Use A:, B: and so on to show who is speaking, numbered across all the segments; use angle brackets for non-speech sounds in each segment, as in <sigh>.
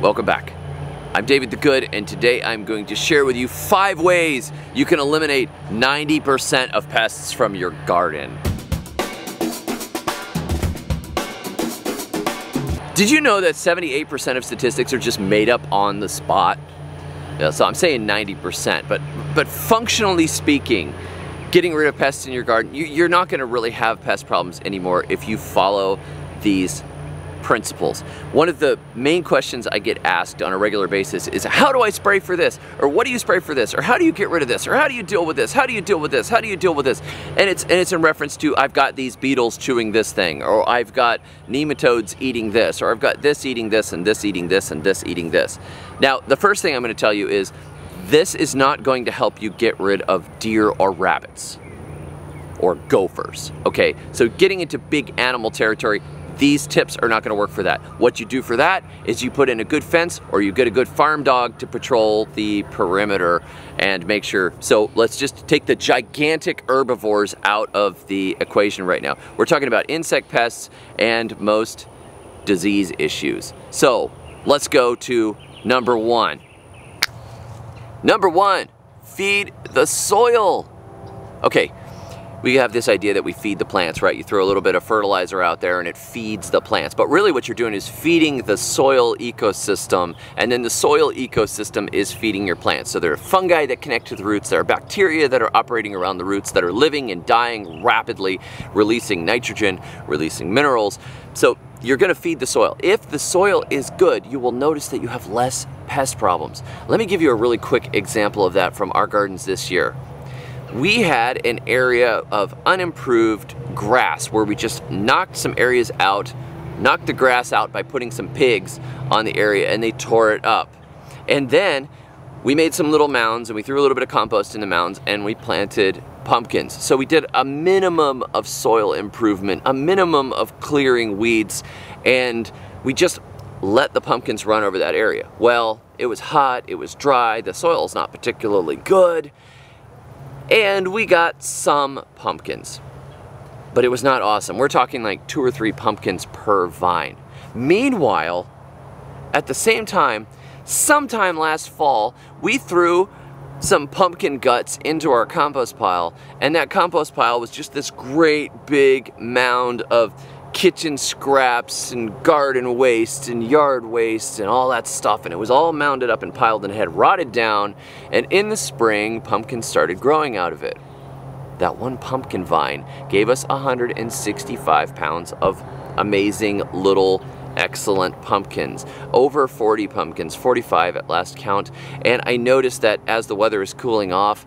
A: Welcome back. I'm David the Good and today I'm going to share with you five ways you can eliminate 90% of pests from your garden. Did you know that 78% of statistics are just made up on the spot? Yeah, so I'm saying 90%, but, but functionally speaking, getting rid of pests in your garden, you, you're not gonna really have pest problems anymore if you follow these principles. One of the main questions I get asked on a regular basis is how do I spray for this? Or what do you spray for this? Or how do you get rid of this? Or how do you deal with this? How do you deal with this? How do you deal with this? And it's and it's in reference to I've got these beetles chewing this thing or I've got nematodes eating this or I've got this eating this and this eating this and this eating this. Now, the first thing I'm going to tell you is this is not going to help you get rid of deer or rabbits or gophers. Okay, so getting into big animal territory, these tips are not gonna work for that. What you do for that is you put in a good fence or you get a good farm dog to patrol the perimeter and make sure. So let's just take the gigantic herbivores out of the equation right now. We're talking about insect pests and most disease issues. So let's go to number one. Number one, feed the soil. Okay, we have this idea that we feed the plants, right? You throw a little bit of fertilizer out there and it feeds the plants. But really what you're doing is feeding the soil ecosystem and then the soil ecosystem is feeding your plants. So there are fungi that connect to the roots, there are bacteria that are operating around the roots that are living and dying rapidly, releasing nitrogen, releasing minerals. So you're gonna feed the soil. If the soil is good, you will notice that you have less pest problems. Let me give you a really quick example of that from our gardens this year we had an area of unimproved grass where we just knocked some areas out, knocked the grass out by putting some pigs on the area and they tore it up. And then we made some little mounds and we threw a little bit of compost in the mounds and we planted pumpkins. So we did a minimum of soil improvement, a minimum of clearing weeds, and we just let the pumpkins run over that area. Well, it was hot, it was dry, the soil's not particularly good, and we got some pumpkins. But it was not awesome. We're talking like two or three pumpkins per vine. Meanwhile, at the same time, sometime last fall, we threw some pumpkin guts into our compost pile, and that compost pile was just this great big mound of kitchen scraps and garden waste and yard waste and all that stuff and it was all mounded up and piled and had rotted down and in the spring pumpkins started growing out of it. That one pumpkin vine gave us 165 pounds of amazing little excellent pumpkins. Over 40 pumpkins, 45 at last count. And I noticed that as the weather is cooling off,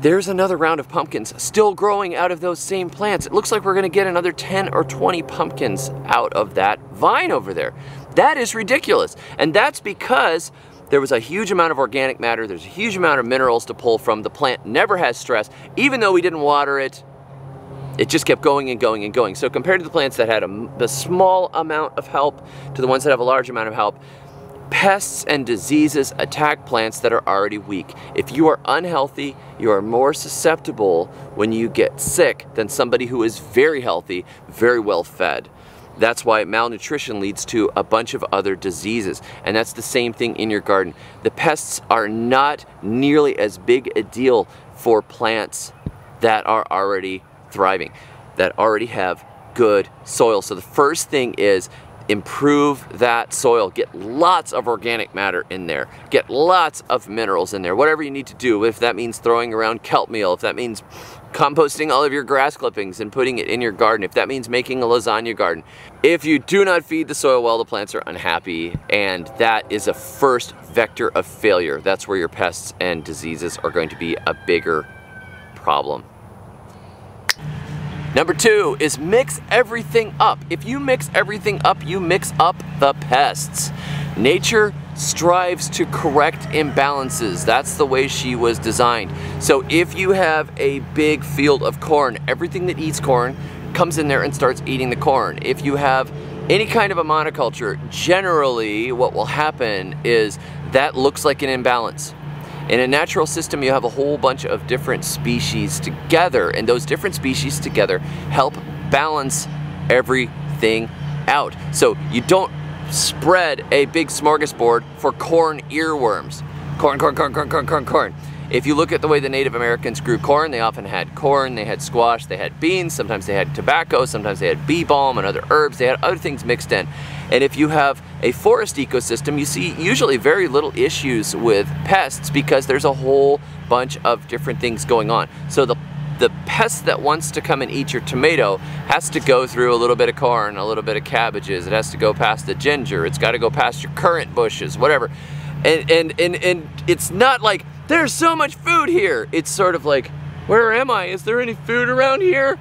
A: there's another round of pumpkins still growing out of those same plants. It looks like we're gonna get another 10 or 20 pumpkins out of that vine over there. That is ridiculous. And that's because there was a huge amount of organic matter, there's a huge amount of minerals to pull from. The plant never has stress. Even though we didn't water it, it just kept going and going and going. So compared to the plants that had a, a small amount of help to the ones that have a large amount of help, Pests and diseases attack plants that are already weak. If you are unhealthy, you are more susceptible when you get sick than somebody who is very healthy, very well fed. That's why malnutrition leads to a bunch of other diseases. And that's the same thing in your garden. The pests are not nearly as big a deal for plants that are already thriving, that already have good soil. So the first thing is improve that soil. Get lots of organic matter in there. Get lots of minerals in there. Whatever you need to do, if that means throwing around kelp meal, if that means composting all of your grass clippings and putting it in your garden, if that means making a lasagna garden. If you do not feed the soil well, the plants are unhappy, and that is a first vector of failure. That's where your pests and diseases are going to be a bigger problem. Number two is mix everything up. If you mix everything up, you mix up the pests. Nature strives to correct imbalances. That's the way she was designed. So if you have a big field of corn, everything that eats corn comes in there and starts eating the corn. If you have any kind of a monoculture, generally what will happen is that looks like an imbalance. In a natural system, you have a whole bunch of different species together, and those different species together help balance everything out. So you don't spread a big smorgasbord for corn earworms. Corn, corn, corn, corn, corn, corn, corn. If you look at the way the Native Americans grew corn, they often had corn, they had squash, they had beans, sometimes they had tobacco, sometimes they had bee balm and other herbs, they had other things mixed in. And if you have a forest ecosystem, you see usually very little issues with pests because there's a whole bunch of different things going on. So the the pest that wants to come and eat your tomato has to go through a little bit of corn, a little bit of cabbages, it has to go past the ginger, it's got to go past your currant bushes, whatever. And, and, and, and it's not like, there's so much food here. It's sort of like, where am I? Is there any food around here?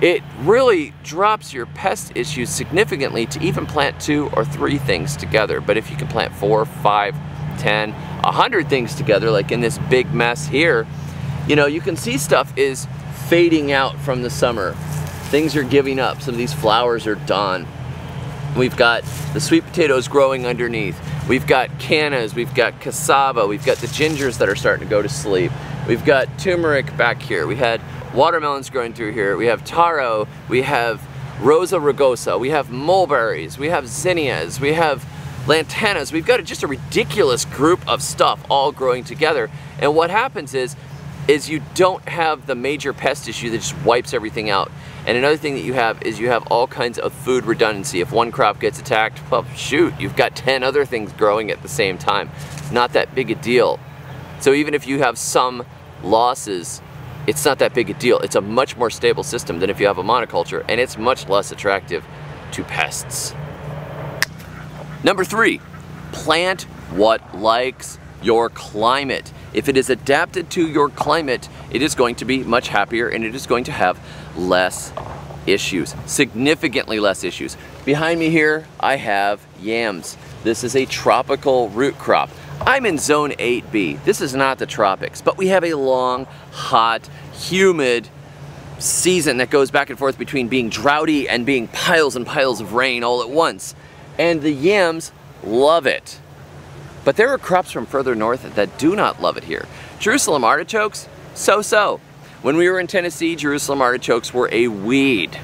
A: It really drops your pest issues significantly to even plant two or three things together. But if you can plant four, five, ten, a hundred things together, like in this big mess here, you know, you can see stuff is fading out from the summer. Things are giving up. Some of these flowers are done. We've got the sweet potatoes growing underneath. We've got cannas, we've got cassava, we've got the gingers that are starting to go to sleep. We've got turmeric back here. We had watermelons growing through here. We have taro, we have rosa rugosa, we have mulberries, we have zinnias, we have lantanas. We've got just a ridiculous group of stuff all growing together. And what happens is, is you don't have the major pest issue that just wipes everything out. And another thing that you have is you have all kinds of food redundancy. If one crop gets attacked, well, shoot, you've got 10 other things growing at the same time. Not that big a deal. So even if you have some losses, it's not that big a deal. It's a much more stable system than if you have a monoculture, and it's much less attractive to pests. Number three, plant what likes your climate. If it is adapted to your climate, it is going to be much happier and it is going to have less issues, significantly less issues. Behind me here, I have yams. This is a tropical root crop. I'm in zone 8B. This is not the tropics, but we have a long, hot, humid season that goes back and forth between being droughty and being piles and piles of rain all at once. And the yams love it. But there are crops from further north that do not love it here. Jerusalem artichokes, so-so. When we were in Tennessee, Jerusalem artichokes were a weed.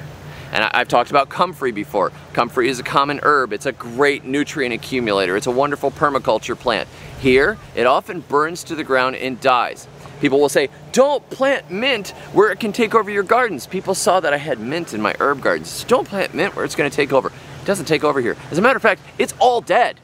A: And I, have talked about comfrey before. Comfrey is a common herb. It's a great nutrient accumulator. It's a wonderful permaculture plant. Here, it often burns to the ground and dies. People will say, don't plant mint where it can take over your gardens. People saw that I had mint in my herb gardens. Don't plant mint where it's gonna take over. It doesn't take over here. As a matter of fact, it's all dead.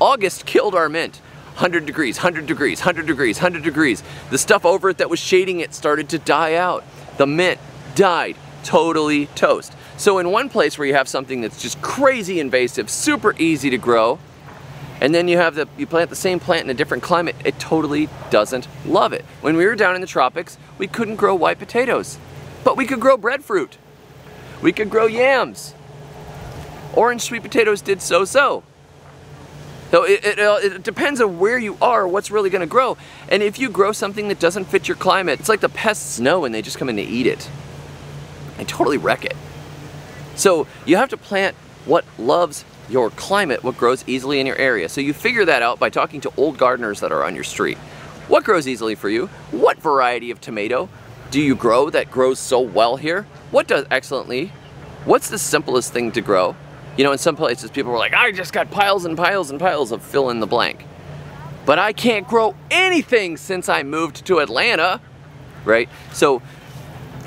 A: August killed our mint. 100 degrees, 100 degrees, 100 degrees, 100 degrees. The stuff over it that was shading it started to die out. The mint died, totally toast. So in one place where you have something that's just crazy invasive, super easy to grow, and then you have the you plant the same plant in a different climate, it totally doesn't love it. When we were down in the tropics, we couldn't grow white potatoes, but we could grow breadfruit. We could grow yams. Orange sweet potatoes did so-so. So it, it, uh, it, depends on where you are, what's really gonna grow. And if you grow something that doesn't fit your climate, it's like the pests know and they just come in to eat it. And totally wreck it. So you have to plant what loves your climate, what grows easily in your area. So you figure that out by talking to old gardeners that are on your street. What grows easily for you? What variety of tomato do you grow that grows so well here? What does excellently? What's the simplest thing to grow? You know, in some places people were like, I just got piles and piles and piles of fill in the blank. But I can't grow anything since I moved to Atlanta, right? So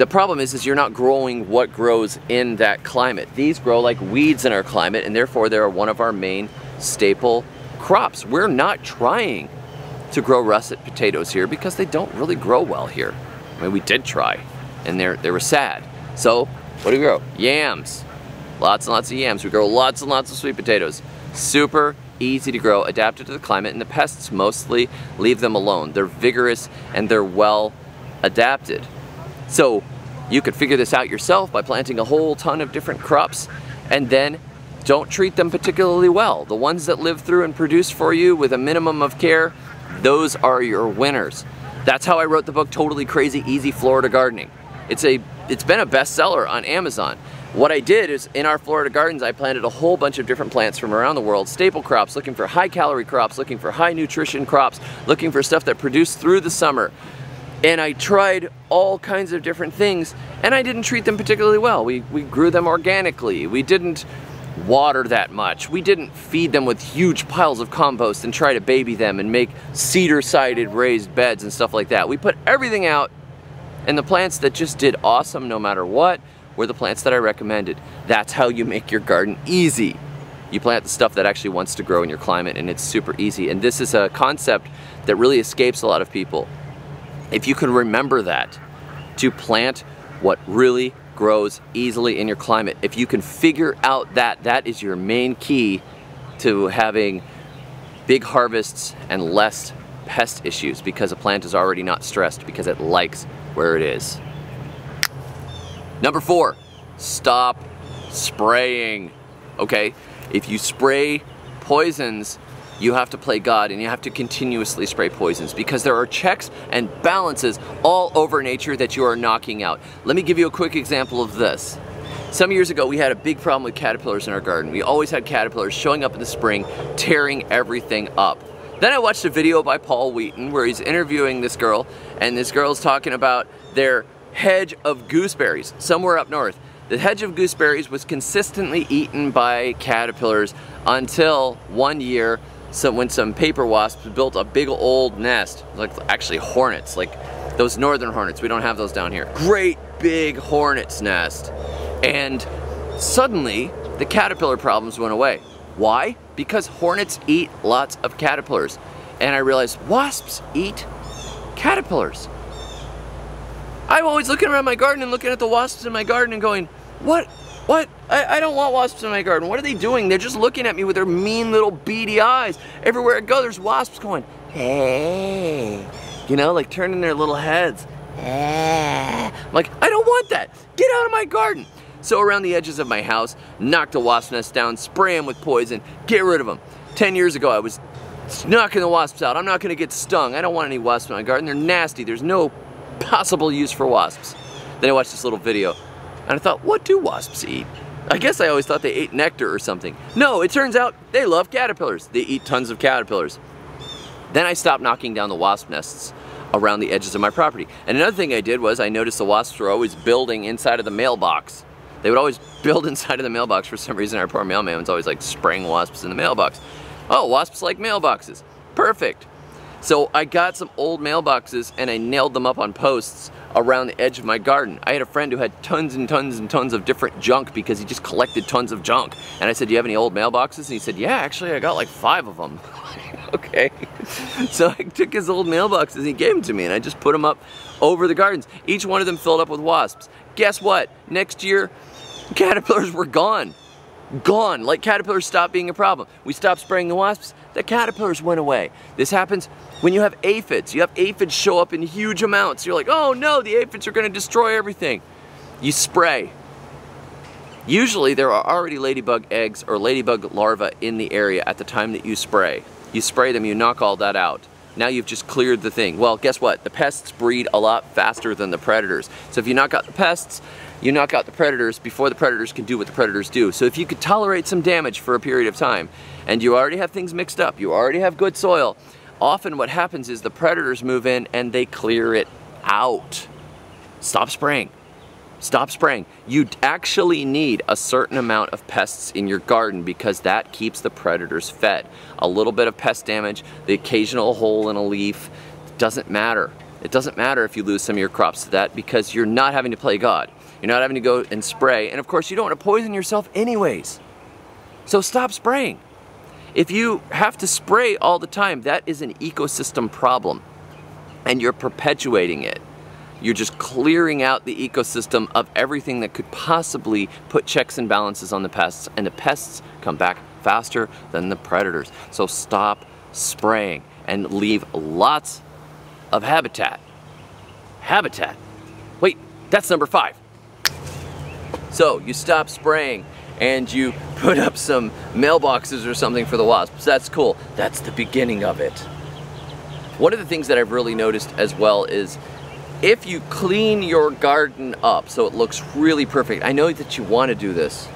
A: the problem is, is you're not growing what grows in that climate. These grow like weeds in our climate and therefore they're one of our main staple crops. We're not trying to grow russet potatoes here because they don't really grow well here. I mean, we did try and they're, they were sad. So what do we grow? Yams, Lots and lots of yams. We grow lots and lots of sweet potatoes. Super easy to grow, adapted to the climate, and the pests mostly leave them alone. They're vigorous and they're well adapted. So you could figure this out yourself by planting a whole ton of different crops and then don't treat them particularly well. The ones that live through and produce for you with a minimum of care, those are your winners. That's how I wrote the book Totally Crazy Easy Florida Gardening. It's a it's been a bestseller on Amazon. What I did is in our Florida gardens, I planted a whole bunch of different plants from around the world, staple crops, looking for high calorie crops, looking for high nutrition crops, looking for stuff that produced through the summer. And I tried all kinds of different things and I didn't treat them particularly well. We, we grew them organically. We didn't water that much. We didn't feed them with huge piles of compost and try to baby them and make cedar-sided raised beds and stuff like that. We put everything out and the plants that just did awesome no matter what were the plants that I recommended. That's how you make your garden easy. You plant the stuff that actually wants to grow in your climate and it's super easy. And this is a concept that really escapes a lot of people. If you can remember that, to plant what really grows easily in your climate. If you can figure out that, that is your main key to having big harvests and less pest issues because a plant is already not stressed because it likes where it is. Number four, stop spraying. Okay, if you spray poisons, you have to play God and you have to continuously spray poisons because there are checks and balances all over nature that you are knocking out. Let me give you a quick example of this. Some years ago, we had a big problem with caterpillars in our garden. We always had caterpillars showing up in the spring, tearing everything up. Then I watched a video by Paul Wheaton where he's interviewing this girl, and this girl's talking about their hedge of gooseberries somewhere up north. The hedge of gooseberries was consistently eaten by caterpillars until one year some, when some paper wasps built a big old nest, like actually hornets, like those northern hornets. We don't have those down here. Great big hornet's nest. And suddenly the caterpillar problems went away. Why? Because hornets eat lots of caterpillars. And I realized wasps eat caterpillars. I'm always looking around my garden and looking at the wasps in my garden and going, what? What? I, I, don't want wasps in my garden. What are they doing? They're just looking at me with their mean little beady eyes. Everywhere I go, there's wasps going, hey. You know, like turning their little heads. I'm like, I don't want that. Get out of my garden. So around the edges of my house, knock the wasp nest down, spray them with poison, get rid of them. 10 years ago, I was knocking the wasps out. I'm not gonna get stung. I don't want any wasps in my garden. They're nasty. There's no possible use for wasps. Then I watched this little video and I thought, what do wasps eat? I guess I always thought they ate nectar or something. No, it turns out they love caterpillars. They eat tons of caterpillars. Then I stopped knocking down the wasp nests around the edges of my property. And another thing I did was I noticed the wasps were always building inside of the mailbox. They would always <laughs> build inside of the mailbox for some reason. Our poor mailman was always like spraying wasps in the mailbox. Oh, wasps like mailboxes. Perfect. So I got some old mailboxes and I nailed them up on posts around the edge of my garden. I had a friend who had tons and tons and tons of different junk because he just collected tons of junk. And I said, do you have any old mailboxes? And he said, yeah, actually I got like five of them. <laughs> okay. <laughs> So I took his old mailboxes and he gave them to me and I just put them up over the gardens. Each one of them filled up with wasps. Guess what? Next year, caterpillars were gone gone. Like caterpillars stopped being a problem. We stopped spraying the wasps, the caterpillars went away. This happens when you have aphids. You have aphids show up in huge amounts. You're like, oh no, the aphids are gonna destroy everything. You spray. Usually there are already ladybug eggs or ladybug larvae in the area at the time that you spray. You spray them, you knock all that out. Now you've just cleared the thing. Well, guess what? The pests breed a lot faster than the predators. So if you knock out the pests, you knock out the predators before the predators can do what the predators do. So if you could tolerate some damage for a period of time, and you already have things mixed up, you already have good soil, often what happens is the predators move in and they clear it out. Stop spraying. Stop spraying. You actually need a certain amount of pests in your garden because that keeps the predators fed. A little bit of pest damage, the occasional hole in a leaf, doesn't matter. It doesn't matter if you lose some of your crops to that because you're not having to play God. You're not having to go and spray. And of course, you don't want to poison yourself anyways. So stop spraying. If you have to spray all the time, that is an ecosystem problem. And you're perpetuating it. You're just clearing out the ecosystem of everything that could possibly put checks and balances on the pests. And the pests come back faster than the predators. So stop spraying and leave lots of habitat. Habitat. Wait, that's number five. So you stop spraying and you put up some mailboxes or something for the wasps. That's cool. That's the beginning of it. One of the things that I've really noticed as well is if you clean your garden up so it looks really perfect, I know that you want to do this.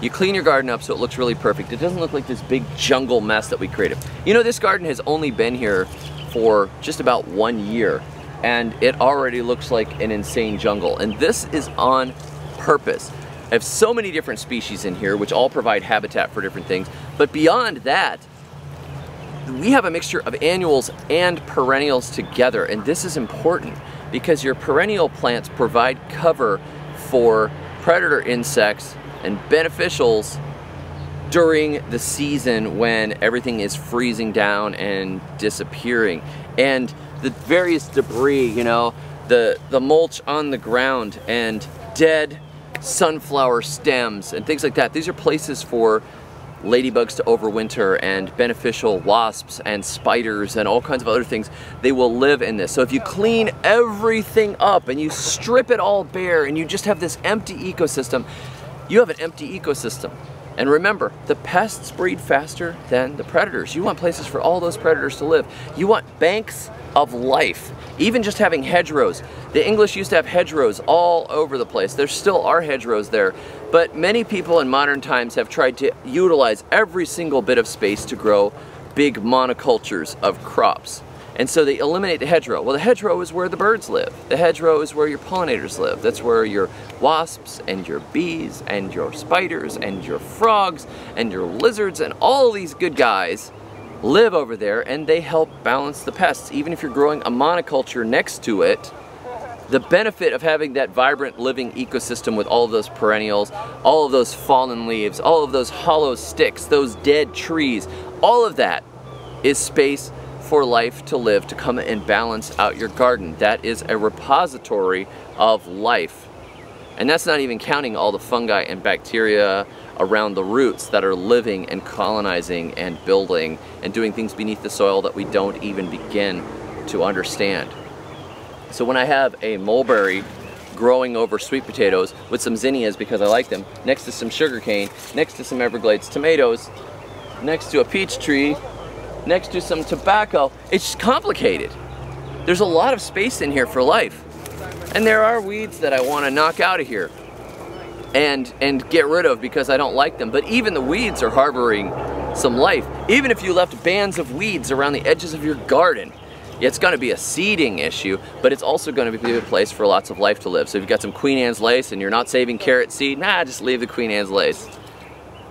A: You clean your garden up so it looks really perfect. It doesn't look like this big jungle mess that we created. You know, this garden has only been here for just about one year and it already looks like an insane jungle. And this is on purpose. I have so many different species in here, which all provide habitat for different things. But beyond that, we have a mixture of annuals and perennials together, and this is important because your perennial plants provide cover for predator insects and beneficials during the season when everything is freezing down and disappearing. And the various debris, you know, the, the mulch on the ground and dead sunflower stems and things like that. These are places for ladybugs to overwinter and beneficial wasps and spiders and all kinds of other things, they will live in this. So if you clean everything up and you strip it all bare and you just have this empty ecosystem, you have an empty ecosystem. And remember, the pests breed faster than the predators. You want places for all those predators to live. You want banks of life. Even just having hedgerows. The English used to have hedgerows all over the place. There still are hedgerows there. But many people in modern times have tried to utilize every single bit of space to grow big monocultures of crops. And so they eliminate the hedgerow. Well, the hedgerow is where the birds live. The hedgerow is where your pollinators live. That's where your wasps and your bees and your spiders and your frogs and your lizards and all these good guys live over there and they help balance the pests. Even if you're growing a monoculture next to it, the benefit of having that vibrant living ecosystem with all of those perennials, all of those fallen leaves, all of those hollow sticks, those dead trees, all of that is space for life to live, to come and balance out your garden. That is a repository of life. And that's not even counting all the fungi and bacteria around the roots that are living and colonizing and building and doing things beneath the soil that we don't even begin to understand. So when I have a mulberry growing over sweet potatoes with some zinnias because I like them, next to some sugarcane, next to some Everglades tomatoes, next to a peach tree, next to some tobacco, it's complicated. There's a lot of space in here for life. And there are weeds that I want to knock out of here and and get rid of because I don't like them. But even the weeds are harboring some life. Even if you left bands of weeds around the edges of your garden, it's going to be a seeding issue, but it's also going to be a place for lots of life to live. So if you've got some Queen Anne's lace and you're not saving carrot seed, nah, just leave the Queen Anne's lace.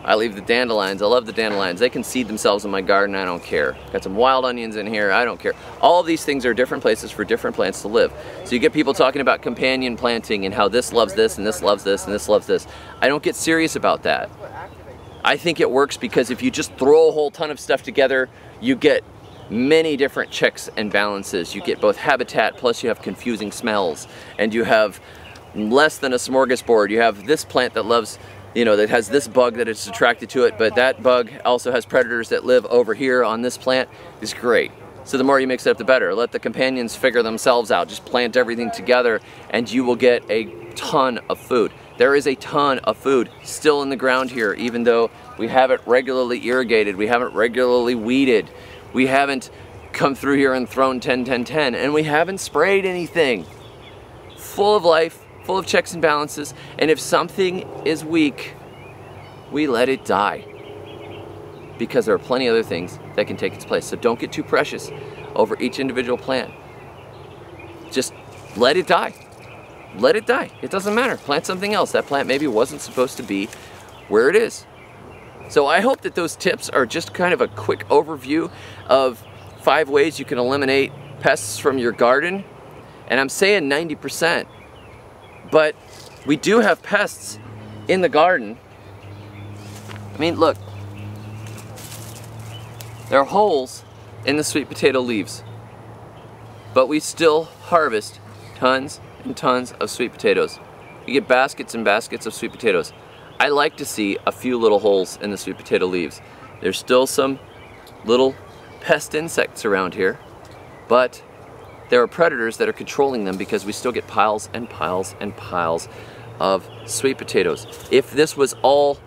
A: I leave the dandelions. I love the dandelions. They can seed themselves in my garden. I don't care. Got some wild onions in here. I don't care. All of these things are different places for different plants to live. So you get people talking about companion planting and how this loves this and this loves this and this loves this. I don't get serious about that. I think it works because if you just throw a whole ton of stuff together, you get many different checks and balances. You get both habitat, plus you have confusing smells, and you have less than a smorgasbord. You have this plant that loves, you know, that has this bug that is attracted to it, but that bug also has predators that live over here on this plant. is great. So the more you mix it up, the better. Let the companions figure themselves out. Just plant everything together and you will get a ton of food. There is a ton of food still in the ground here, even though we haven't regularly irrigated, we haven't regularly weeded. We haven't come through here and thrown 10, 10, 10, and we haven't sprayed anything. Full of life, full of checks and balances, and if something is weak, we let it die. Because there are plenty of other things that can take its place. So don't get too precious over each individual plant. Just let it die. Let it die. It doesn't matter. Plant something else. That plant maybe wasn't supposed to be where it is. So I hope that those tips are just kind of a quick overview of five ways you can eliminate pests from your garden. And I'm saying 90%, but we do have pests in the garden. I mean, look, there are holes in the sweet potato leaves, but we still harvest tons and tons of sweet potatoes. You get baskets and baskets of sweet potatoes. I like to see a few little holes in the sweet potato leaves. There's still some little pest insects around here, but there are predators that are controlling them because we still get piles and piles and piles of sweet potatoes. If this was all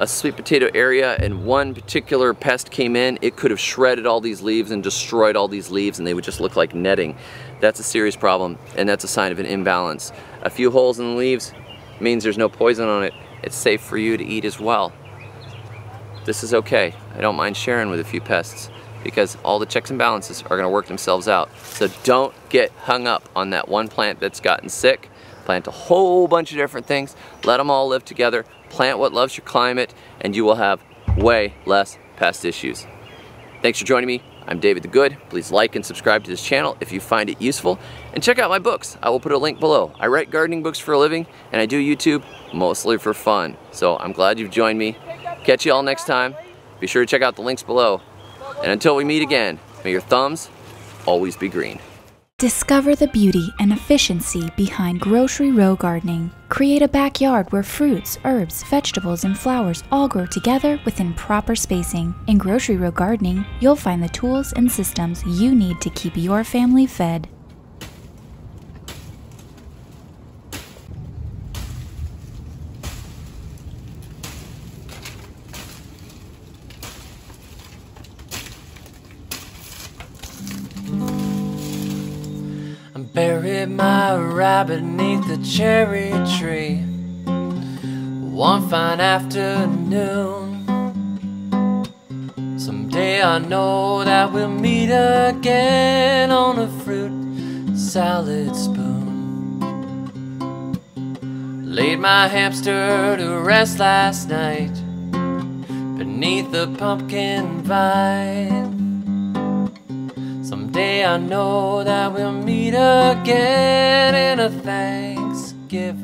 A: a sweet potato area and one particular pest came in, it could have shredded all these leaves and destroyed all these leaves and they would just look like netting. That's a serious problem and that's a sign of an imbalance. A few holes in the leaves means there's no poison on it it's safe for you to eat as well. This is okay. I don't mind sharing with a few pests because all the checks and balances are gonna work themselves out. So don't get hung up on that one plant that's gotten sick Plant a whole bunch of different things. Let them all live together. Plant what loves your climate and you will have way less pest issues. Thanks for joining me. I'm David the Good. Please like and subscribe to this channel if you find it useful. And check out my books. I will put a link below. I write gardening books for a living and I do YouTube mostly for fun. So I'm glad you've joined me. Catch you all next time. Be sure to check out the links below. And until we meet again, may your thumbs always be green.
B: Discover the beauty and efficiency behind grocery row gardening. Create a backyard where fruits, herbs, vegetables, and flowers all grow together within proper spacing. In grocery row gardening, you'll find the tools and systems you need to keep your family fed.
C: Buried my rabbit neath the cherry tree. One fine afternoon Someday I know that we'll meet again On a fruit salad spoon. Laid my hamster to rest last night Beneath the pumpkin vine Someday I know that we'll meet again in a Thanksgiving